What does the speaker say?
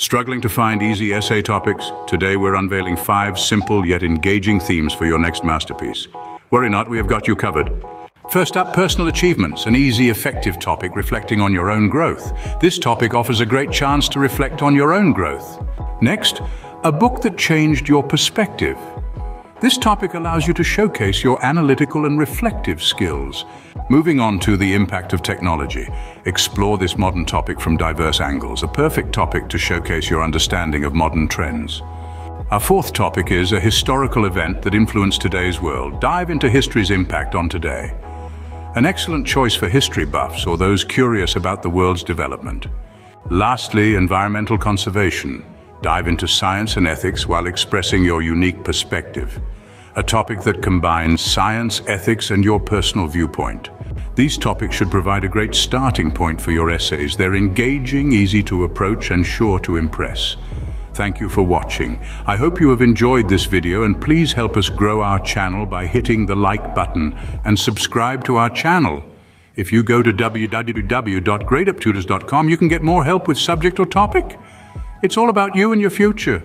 Struggling to find easy essay topics? Today we're unveiling five simple yet engaging themes for your next masterpiece. Worry not, we have got you covered. First up, personal achievements, an easy, effective topic reflecting on your own growth. This topic offers a great chance to reflect on your own growth. Next, a book that changed your perspective. This topic allows you to showcase your analytical and reflective skills. Moving on to the impact of technology, explore this modern topic from diverse angles, a perfect topic to showcase your understanding of modern trends. Our fourth topic is a historical event that influenced today's world. Dive into history's impact on today. An excellent choice for history buffs or those curious about the world's development. Lastly, environmental conservation. Dive into science and ethics while expressing your unique perspective. A topic that combines science, ethics, and your personal viewpoint. These topics should provide a great starting point for your essays. They're engaging, easy to approach, and sure to impress. Thank you for watching. I hope you have enjoyed this video and please help us grow our channel by hitting the like button and subscribe to our channel. If you go to www.gradeuptutors.com, you can get more help with subject or topic. It's all about you and your future.